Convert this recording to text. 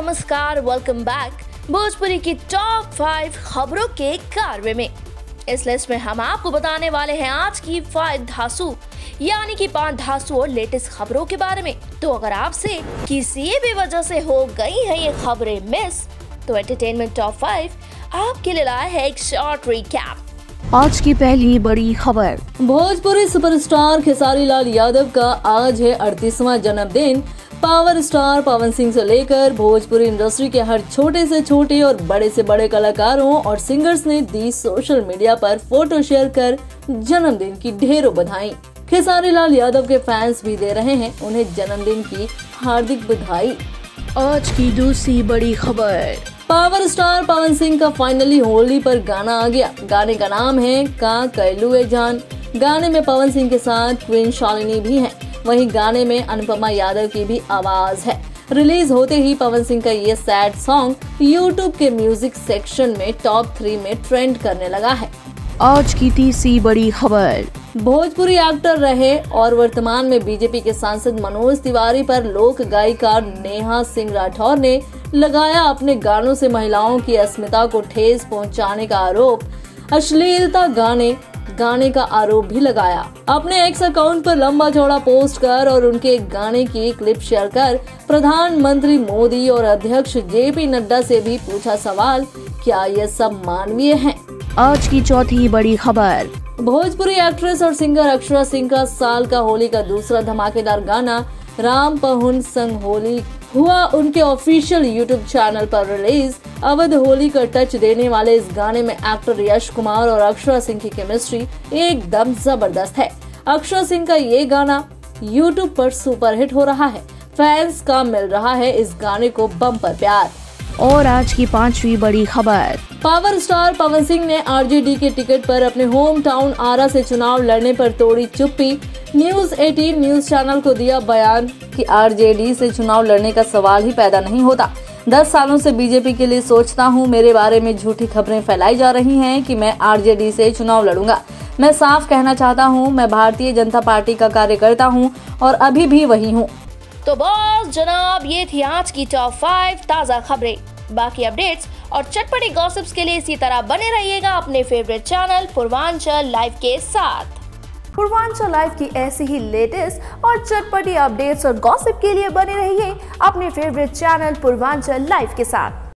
नमस्कार welcome back Bhojpuri की top five खबरों के कारवे में। इस लिस्ट में हम आपको बताने वाले हैं आज की फाइव धासु, यानी कि पाँच धासु और लेटेस्ट खबरों के बारे में। तो अगर आपसे किसी भी वजह से हो गई है ये खबरें मिस तो एंटरटेनमेंट टॉप फाइव आपके लिए लाया है एक शॉर्ट रिकैप आज की पहली बड़ी खबर। भोजपुरी सुपरस्टार खेसारी लाल यादव का आज है अड़तीसवा जन्मदिन। पावर स्टार पवन सिंह से लेकर भोजपुरी इंडस्ट्री के हर छोटे से छोटे और बड़े से बड़े कलाकारों और सिंगर्स ने दी सोशल मीडिया पर फ़ोटो शेयर कर जन्मदिन की ढेरों बधाई। खेसारी लाल यादव के फैंस भी दे रहे हैं उन्हें जन्मदिन की हार्दिक बधाई। आज की दूसरी बड़ी खबर। पावर स्टार पवन सिंह का फाइनली होली पर गाना आ गया। गाने का नाम है का कैलू ए जान। गाने में पवन सिंह के साथ क्वीन शालिनी भी हैं। वहीं गाने में अनुपमा यादव की भी आवाज़ है। रिलीज़ होते ही पवन सिंह का ये सैड सॉन्ग यूट्यूब के म्यूज़िक सेक्शन में टॉप थ्री में ट्रेंड करने लगा है। आज की तीसरी बड़ी खबर। भोजपुरी एक्टर रहे और वर्तमान में बीजेपी के सांसद मनोज तिवारी पर लोक गायिका नेहा सिंह राठौर ने लगाया अपने गानों से महिलाओं की अस्मिता को ठेस पहुँचाने का आरोप। अश्लीलता गाने गाने का आरोप भी लगाया। अपने एक्स अकाउंट पर लंबा चौड़ा पोस्ट कर और उनके गाने की क्लिप शेयर कर प्रधानमंत्री मोदी और अध्यक्ष जेपी नड्डा से भी पूछा सवाल क्या ये सब मानवीय है? आज की चौथी बड़ी खबर। भोजपुरी एक्ट्रेस और सिंगर अक्षरा सिंह का साल का होली का दूसरा धमाकेदार गाना राम पहुन संग होली हुआ उनके ऑफिशियल यूट्यूब चैनल पर रिलीज़। अवध होली का टच देने वाले इस गाने में एक्टर यश कुमार और अक्षरा सिंह की केमिस्ट्री एकदम ज़बरदस्त है। अक्षरा सिंह का ये गाना यूट्यूब पर सुपरहिट हो रहा है। फैंस का मिल रहा है इस गाने को बम्पर प्यार। और आज की पांचवी बड़ी खबर। पावर स्टार पवन सिंह ने आरजेडी के टिकट पर अपने होम टाउन आरा से चुनाव लड़ने पर तोड़ी चुप्पी। न्यूज़ 18 न्यूज़ चैनल को दिया बयान कि आरजेडी से चुनाव लड़ने का सवाल ही पैदा नहीं होता। दस सालों से बीजेपी के लिए सोचता हूँ, मेरे बारे में झूठी खबरें फैलाई जा रही हैं कि मैं आरजेडी से चुनाव लड़ूँगा। मैं साफ़ कहना चाहता हूँ, मैं भारतीय जनता पार्टी का कार्यकर्ता हूँ और अभी भी वही हूँ। तो बस जनाब, ये थी आज की टॉप फाइव ताज़ा खबरें। बाकी अपडेट्स और चटपटी गॉसिप्स के लिए इसी तरह बने रहिएगा अपने फेवरेट चैनल पूर्वांचल लाइव के साथ। पूर्वांचल लाइफ की ऐसी ही लेटेस्ट और चटपटी अपडेट्स और गॉसिप के लिए बने रहिए अपने फेवरेट चैनल पूर्वांचल लाइफ के साथ।